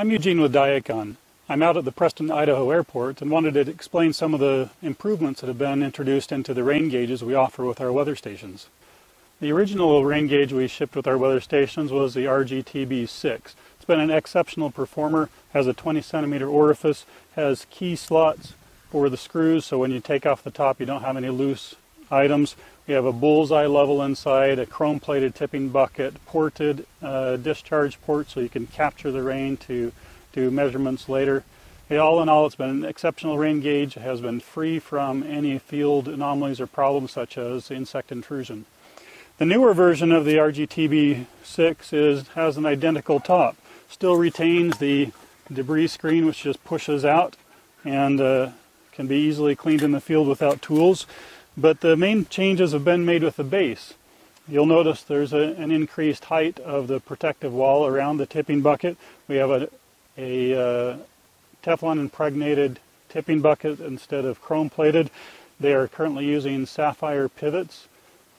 I'm Eugene with Dyacon. I'm out at the Preston, Idaho airport and wanted to explain some of the improvements that have been introduced into the rain gauges we offer with our weather stations. The original rain gauge we shipped with our weather stations was the RGTB6. It's been an exceptional performer, has a 20 centimeter orifice, has key slots for the screws so when you take off the top you don't have any loose items. We have a bullseye level inside, a chrome plated tipping bucket, ported uh, discharge port so you can capture the rain to do measurements later. All in all, it's been an exceptional rain gauge. It has been free from any field anomalies or problems such as insect intrusion. The newer version of the RGTB6 is, has an identical top. Still retains the debris screen which just pushes out and uh, can be easily cleaned in the field without tools. But the main changes have been made with the base. You'll notice there's a, an increased height of the protective wall around the tipping bucket. We have a, a uh, Teflon impregnated tipping bucket instead of chrome plated. They are currently using sapphire pivots,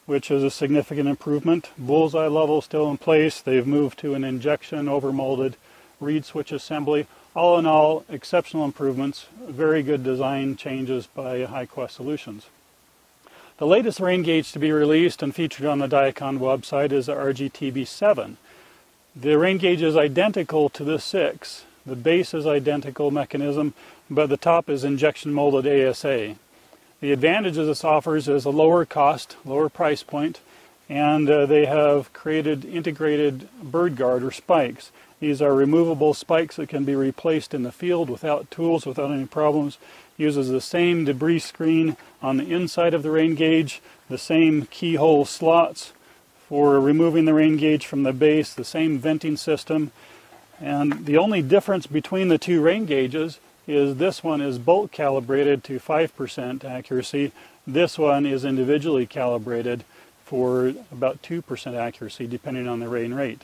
which is a significant improvement. Bullseye level still in place. They've moved to an injection overmolded reed switch assembly. All in all, exceptional improvements, very good design changes by HyQuest Solutions. The latest rain gauge to be released and featured on the Dyacon website is the RGTB7. The rain gauge is identical to the 6. The base is identical mechanism, but the top is injection molded ASA. The advantages this offers is a lower cost, lower price point, and uh, they have created integrated bird guard or spikes. These are removable spikes that can be replaced in the field without tools, without any problems. Uses the same debris screen on the inside of the rain gauge, the same keyhole slots for removing the rain gauge from the base, the same venting system. And the only difference between the two rain gauges is this one is bolt calibrated to 5% accuracy. This one is individually calibrated for about 2% accuracy depending on the rain rate.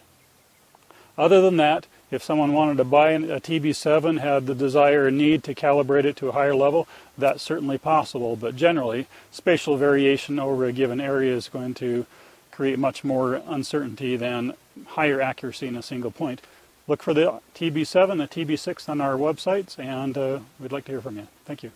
Other than that, if someone wanted to buy a TB7, had the desire and need to calibrate it to a higher level, that's certainly possible. But generally, spatial variation over a given area is going to create much more uncertainty than higher accuracy in a single point. Look for the TB7, the TB6 on our websites, and uh, we'd like to hear from you. Thank you.